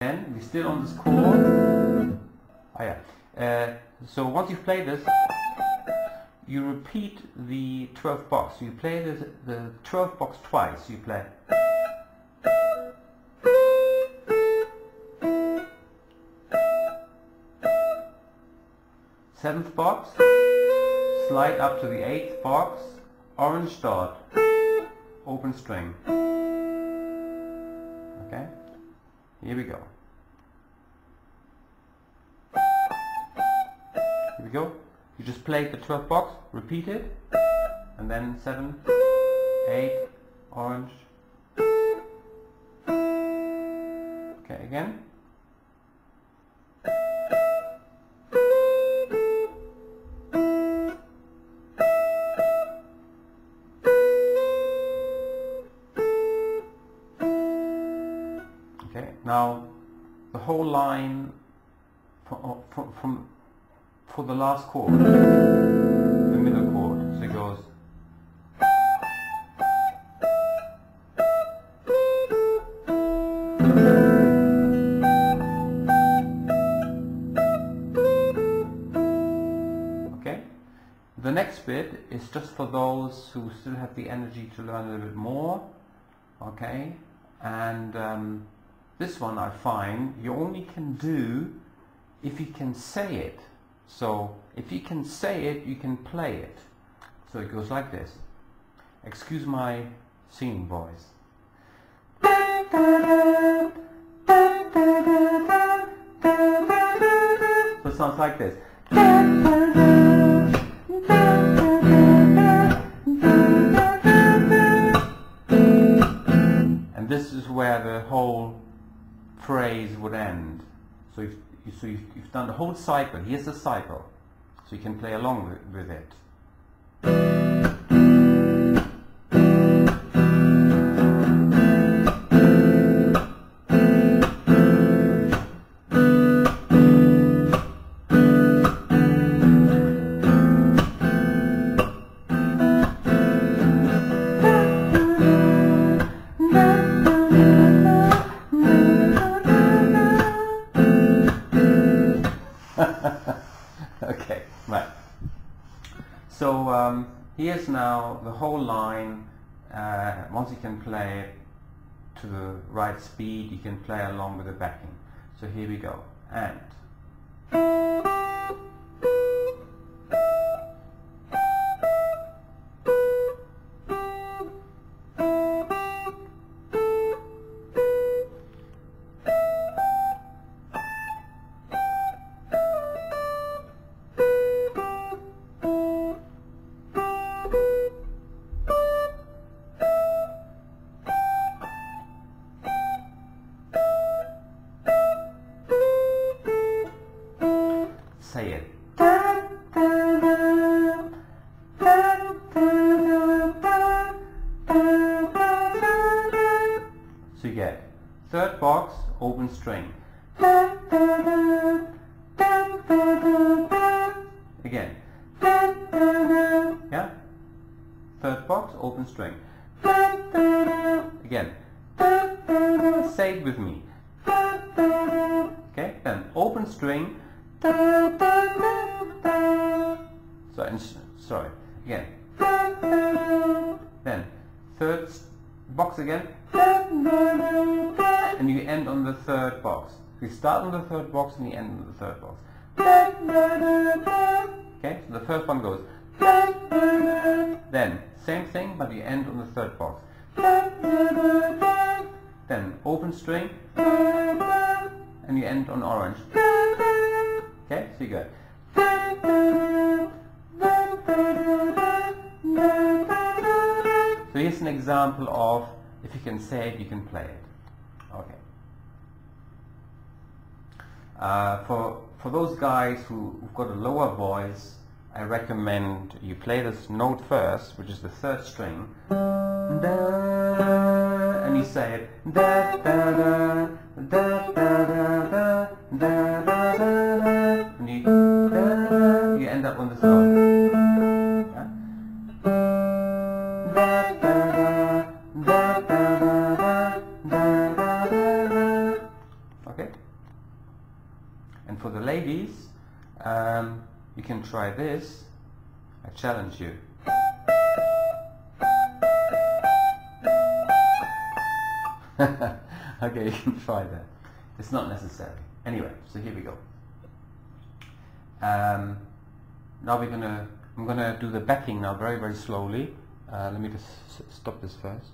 Then we're still on this chord. Oh yeah. Uh, so once you've played this, you repeat the 12th box. You play the, the 12th box twice. You play. Seventh box, slide up to the eighth box, orange dot, open string. Here we go. Here we go. You just play the 12th box, repeat it, and then 7, 8, orange. Okay, again. Now the whole line from, from, from for the last chord, the middle chord, so it goes Okay? The next bit is just for those who still have the energy to learn a little bit more. Okay? And um, this one I find you only can do if you can say it. So if you can say it, you can play it. So it goes like this. Excuse my singing voice. So it sounds like this. Phrase would end. So you've, so you've, you've done the whole cycle. Here's the cycle. So you can play along with, with it. Um, here's now the whole line. Uh, once you can play it to the right speed, you can play along with the backing. So here we go. And. Third box, open string. Again. Yeah? Third box, open string. Again. Say it with me. Okay, then open string. So, sorry, again. Then third box again. And you end on the third box. You start on the third box and you end on the third box. Okay, so the first one goes. Then, same thing, but you end on the third box. Then, open string. And you end on orange. Okay, so you go. So here's an example of if you can say it, you can play it. Okay. Uh, for for those guys who, who've got a lower voice, I recommend you play this note first, which is the third string, and you say it, da, da, da, ladies, um, you can try this. I challenge you. okay, you can try that. It's not necessary. Anyway, so here we go. Um, now we're gonna, I'm gonna do the backing now very, very slowly. Uh, let me just stop this first.